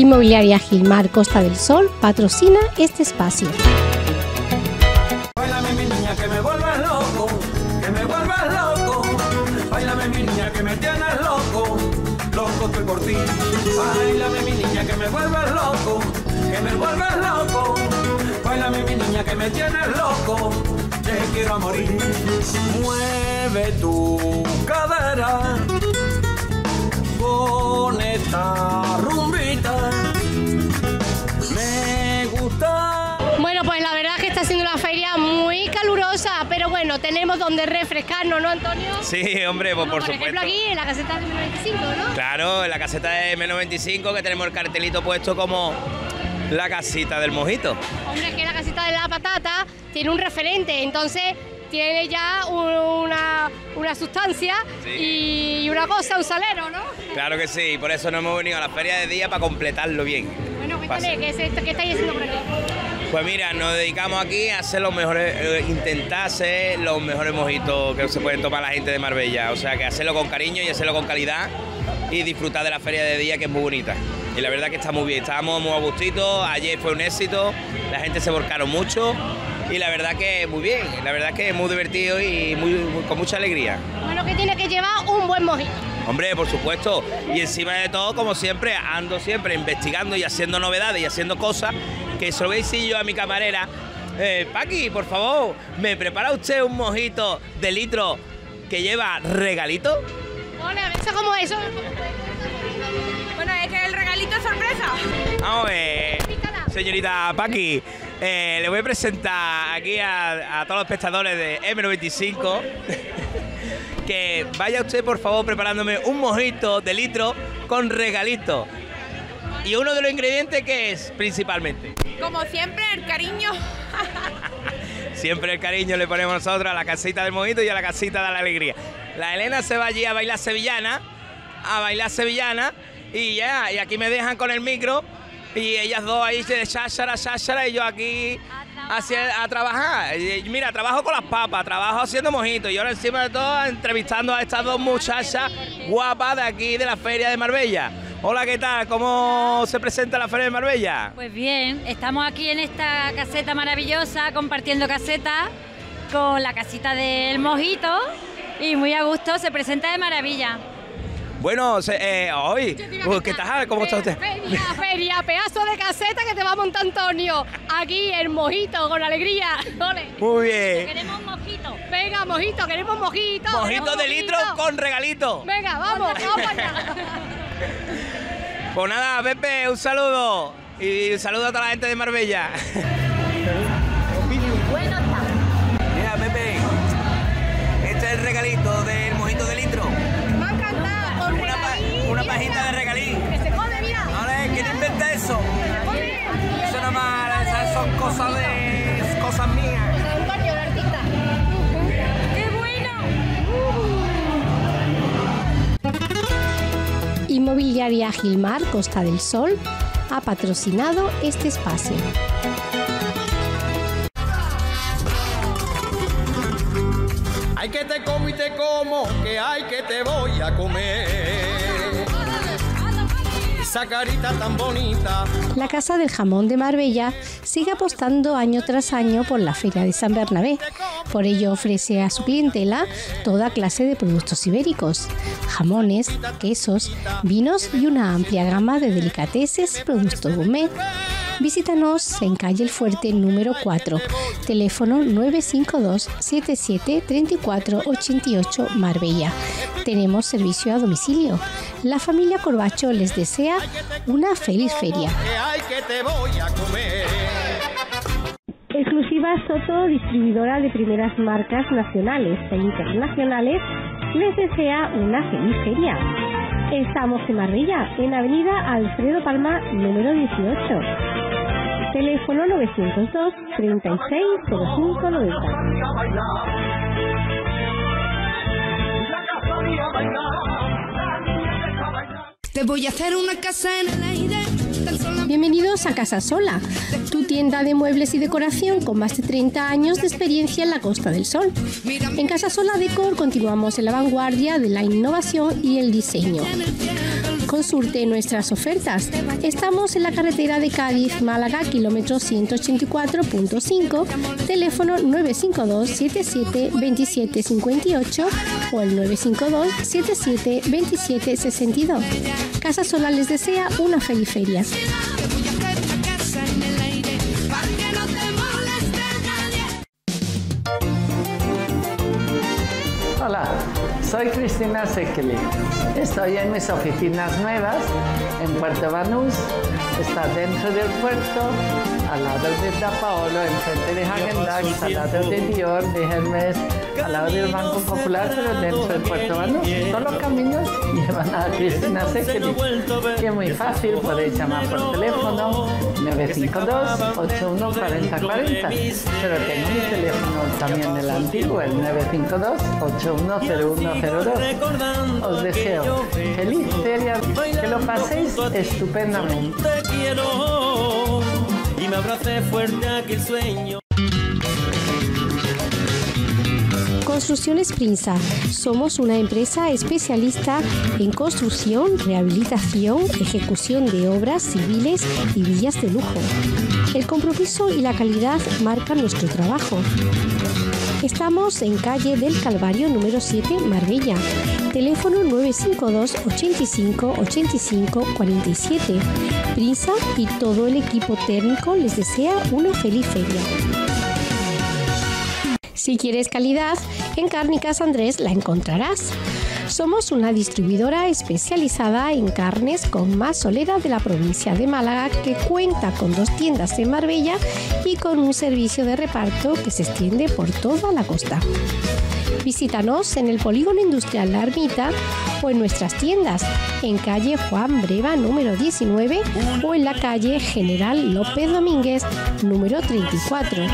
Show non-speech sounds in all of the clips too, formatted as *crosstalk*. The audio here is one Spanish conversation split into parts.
Inmobiliaria Gilmar Costa del Sol patrocina este espacio. Bailame mi niña que me vuelves loco, que me vuelves loco. Bailame mi niña que me tienes loco, loco estoy por ti. Bailame mi niña que me vuelves loco, que me vuelves loco. Bailame mi niña que me tienes loco, te quiero morir. Mueve tu cadera tenemos donde refrescarnos, ¿no, Antonio? Sí, hombre, pues Como por por ejemplo supuesto. aquí en la caseta de 95, ¿no? Claro, en la caseta de M95 que tenemos el cartelito puesto como la casita del mojito. Hombre, es que la casita de la patata tiene un referente, entonces tiene ya una, una sustancia Sí. y una cosa, un salero, ¿no? Claro que sí, por eso nos hemos venido a la feria de día para completarlo bien. Bueno, Pasa. cuéntame, ¿qué, es esto? ¿qué estáis haciendo por aquí? Pues mira, nos dedicamos aquí a hacer los mejores, eh, intentar hacer los mejores mojitos que se pueden tomar la gente de Marbella. O sea, que hacerlo con cariño y hacerlo con calidad y disfrutar de la feria de día que es muy bonita. Y la verdad que está muy bien, estábamos muy a gustito, ayer fue un éxito, la gente se volcaron mucho y la verdad que muy bien, la verdad que es muy divertido y muy, muy- con mucha alegría. Bueno, que tiene que llevar un buen mojito. Hombre, por supuesto. Y encima de todo, como siempre, ando siempre investigando y haciendo novedades y haciendo cosas que se lo veis si yo a mi camarera. Eh, Paqui, por favor, ¿me prepara usted un mojito de litro que lleva regalito? Hola, ¿eso cómo es? ¿Eso? Bueno, es que el regalito es sorpresa. Vamos a ver, señorita Paqui, eh, le voy a presentar aquí a, a todos los espectadores de M95 *laughs* que vaya usted, por favor, preparándome un mojito de litro con regalito. Y uno de los ingredientes que es principalmente. Como siempre, el cariño. *laughs* Siempre el cariño le ponemos nosotros a la casita del mojito y a la casita de la alegría. La Elena se va allí a bailar sevillana, a bailar sevillana, y ya, y aquí me dejan con el micro, y ellas dos ahí de cháchara, cháchara, y yo aquí hacia, a trabajar. Y mira, trabajo con las papas, trabajo haciendo mojitos, y ahora encima de todo entrevistando a estas dos muchachas guapas de aquí de la Feria de Marbella. Hola, ¿qué tal? ¿Cómo se presenta la Feria de Marbella? Pues bien, estamos aquí en esta caseta maravillosa, compartiendo caseta con la casita del mojito y muy a gusto, se presenta de maravilla. Bueno, se- eh, hoy, ¿qué tal? ¿Cómo está usted? Feria, feria, pedazo de caseta que te va a montar Antonio. Aquí, el mojito, con alegría. Ole. Muy bien. Queremos mojito. Venga, mojito, queremos mojito. Mojito queremos de litro con regalito. Venga, vamos, vamos allá. Pues nada, Pepe, un saludo. Y un saludo a toda la gente de Marbella. Mira, Pepe, este es el regalito del mojito de litro. Me ha encantado, con Una, pa- pajita de regalín. Que se come, mira. Ahora, ¿quién inventa eso? Ole. Eso nada más, esas son cosas de... cosas mías. Inmobiliaria Gilmar Costa del Sol ha patrocinado este espacio. Ay que te como y te como, que ay que te voy a comer. Esa carita tan bonita. La Casa del Jamón de Marbella sigue apostando año tras año por la Feria de San Bernabé. Por ello ofrece a su clientela toda clase de productos ibéricos, jamones, quesos, vinos y una amplia gama de delicateces, productos gourmet. Visítanos en calle El Fuerte número 4, teléfono 952 77 34 88 Marbella. Tenemos servicio a domicilio. La familia Corbacho les desea una feliz feria. Exclusiva Soto, distribuidora de primeras marcas nacionales e internacionales, les desea una feliz feria. Estamos en Marbella, en Avenida Alfredo Palma, número 18. Teléfono 902 36 Te voy a hacer una casa en el aire. Bienvenidos a Casa Sola, tu tienda de muebles y decoración con más de 30 años de experiencia en la Costa del Sol. En Casa Sola Decor continuamos en la vanguardia de la innovación y el diseño. Consulte nuestras ofertas. Estamos en la carretera de Cádiz, Málaga, kilómetro 184.5, teléfono 952 77 27 58 o el 952 77 27 62. Casa Solar les desea una feliz feria. Hola, soy Cristina Sekeli. Estoy en mis oficinas nuevas en Puerto Banús. Está dentro del puerto, al lado de Da Paolo, enfrente de Hagendax, al lado de Dior, de Hermes, al lado del Banco Popular, pero dentro del Puerto Banús. Todos los caminos llevan *laughs* a Cristina Sekeli. Y es muy fácil, podéis llamar por teléfono 952 81 40 40. Pero tengo mi teléfono también del antiguo, el 952 810102. Os deseo feliz feria, que lo paséis estupendamente. Te quiero y me abracé fuerte aquel sueño. Construcciones Prinza. Somos una empresa especialista en construcción, rehabilitación, ejecución de obras civiles y villas de lujo. El compromiso y la calidad marcan nuestro trabajo. Estamos en calle del Calvario número 7, Marbella. Teléfono 952 85 85 47. Prinza y todo el equipo técnico les desea una feliz feria. Si quieres calidad, en Cárnicas Andrés la encontrarás. Somos una distribuidora especializada en carnes con más solera de la provincia de Málaga que cuenta con dos tiendas en Marbella y con un servicio de reparto que se extiende por toda la costa. Visítanos en el Polígono Industrial La Ermita o en nuestras tiendas en calle Juan Breva número 19 o en la calle General López Domínguez número 34.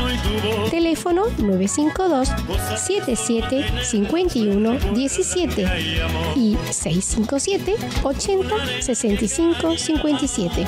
Teléfono 952 77 51 17 y 657 80 65 57.